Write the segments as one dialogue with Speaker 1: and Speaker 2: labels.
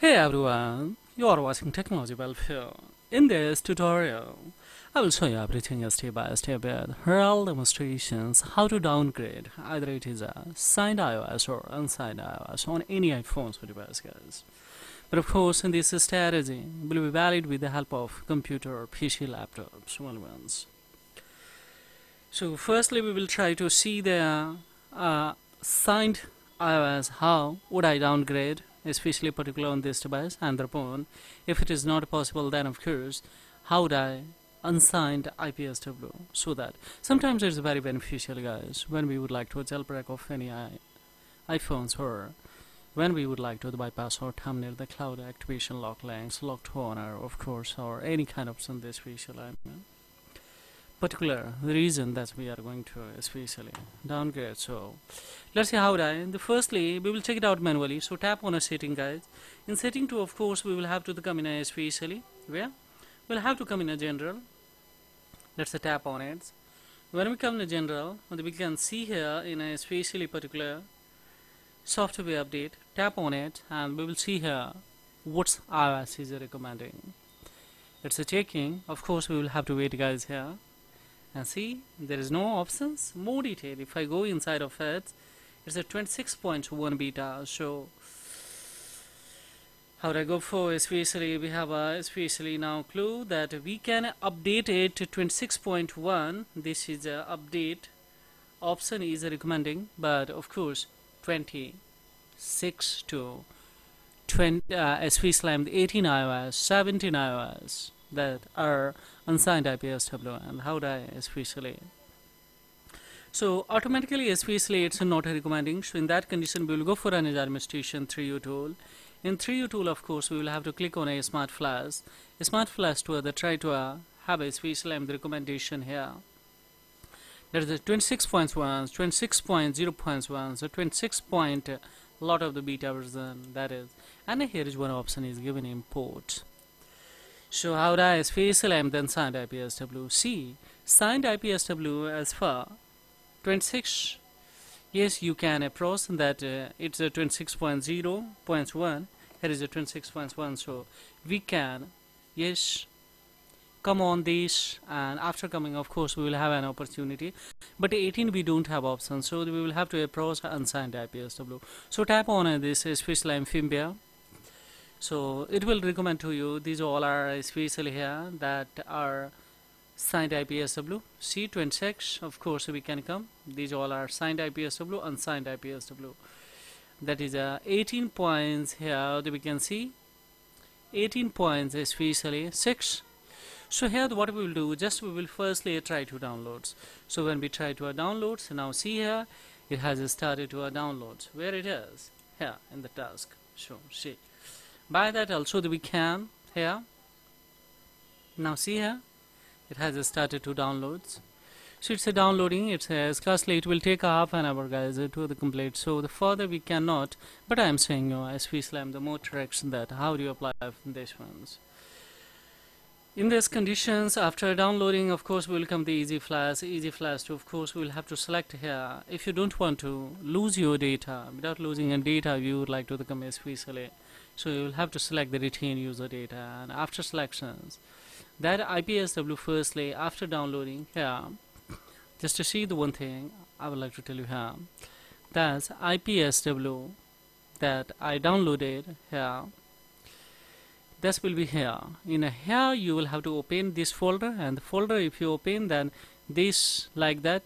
Speaker 1: Hey everyone, you are watching Technology Welfare. In this tutorial, I will show you everything step by step with real demonstrations how to downgrade either it is a signed iOS or unsigned iOS on any iPhones or device guys. But of course, in this strategy will be valid with the help of computer or PC laptops, well ones. So firstly, we will try to see the uh, signed iOS. How would I downgrade, especially particular on this device and thereupon, if it is not possible, then of course, how would I unsigned IPSW so that. Sometimes it's very beneficial, guys, when we would like to jailbreak of any iPhones or when we would like to bypass or terminate the cloud activation lock links, locked owner, of course, or any kind of this special I mean, particular reason that we are going to especially downgrade. So let's see how I. The firstly, we will check it out manually. So tap on a setting, guys. In setting two, of course, we will have to come in a especially where we'll have to come in a general. Let's tap on it. When we come in a general, we can see here in a especially particular software update tap on it and we will see here what's iOS is recommending it's a checking of course we will have to wait guys here and see there is no options. More detail. If I go inside of it it's a 26.1 beta. So how do I go for? Especially we have a especially now clue that we can update it to 26.1 this is a update. Option is recommending but of course 26 to 20 uh, SV slammed 18 iOS 17 iOS that are unsigned IPSW and how do I especially so automatically especially it's not recommending. So in that condition we will go for an administration 3U tool. In 3U tool of course we will have to click on a smart flash. A smart flash to the try to uh, have a special the recommendation here. There is a 26.1 26.0.1 so 26 point uh, lot of the beta version that is. And here is one option is given import so how do I M then signed IPSW see signed IPSW as far 26 yes you can approach that uh, it's a 26.0.1 here is a 26.1 so we can yes come on this and after coming of course we will have an opportunity. But 18 we don't have options. So we will have to approach unsigned IPSW so tap on uh, this uh, special amphibia so it will recommend to you these all are especially here that are signed IPSW C26 of course we can come. These all are signed IPSW unsigned IPSW that is uh, 18 points here that we can see. 18 points especially 6 so here what we will do just we will firstly try to downloads so when we try to downloads now see here it has started to downloads where it is? Here in the task. So see by that also we can here. Now see here. It has started to downloads. So it's a downloading. It's a scarcely it will take half an hour guys uh, to the complete. So the further we cannot but I am saying you as we slam the more direction that how do you apply this ones in these conditions after downloading of course will come the easy flash easy flash to of course we will have to select here. If you don't want to lose your data without losing a data you would like to the come especially so you will have to select the retain user data and after selections. That IPSW firstly after downloading here. Just to see the one thing I would like to tell you here. That's IPSW that I downloaded here. This will be here. In here you will have to open this folder and the folder if you open then this like that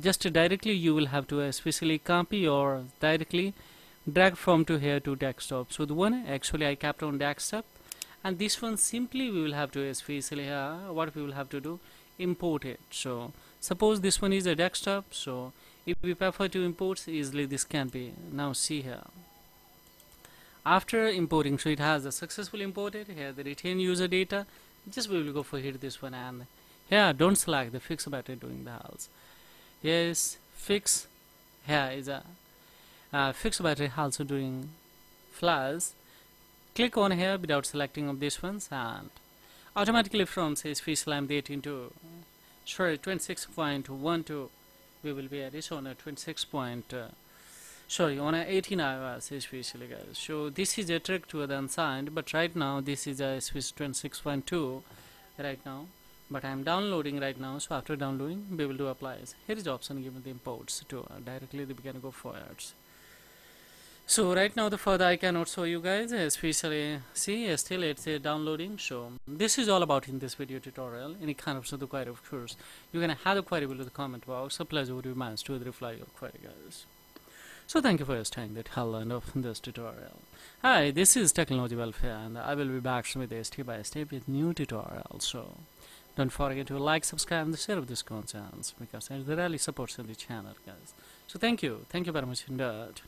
Speaker 1: just directly you will have to uh, especially copy or directly drag from to here to desktop. So the one actually I kept on desktop. And this one simply we will have to especially here what we will have to do import it. So suppose this one is a desktop. So if we prefer to import easily this can be. Now see here. After importing so it has a successfully imported. Here the retain user data. Just we will go for here this one and here don't select the fix button during the house. Yes fix. Here is a uh, fix battery also during flash click on here without selecting of these ones and automatically from says the 18 to sorry 26.12 we will be at this on a 26 point uh, sorry on a 18 iOS especially guys so this is a trick to the unsigned but right now this is a Swiss 26.2 right now. But I'm downloading right now so after downloading we will do applies. Here is option given the imports to uh, directly we can go forwards so right now the further I cannot show you guys especially see still it's uh, downloading so this is all about in this video tutorial any kind of of query of course you can have the query below the comment box so pleasure would be mine to reply your query guys so thank you for your time that hell end of this tutorial. Hi, this is Technology Welfare and I will be back with a step by step with new tutorial. So don't forget to like, subscribe and share this content because it really supports the channel guys. So thank you. Thank you very much indeed.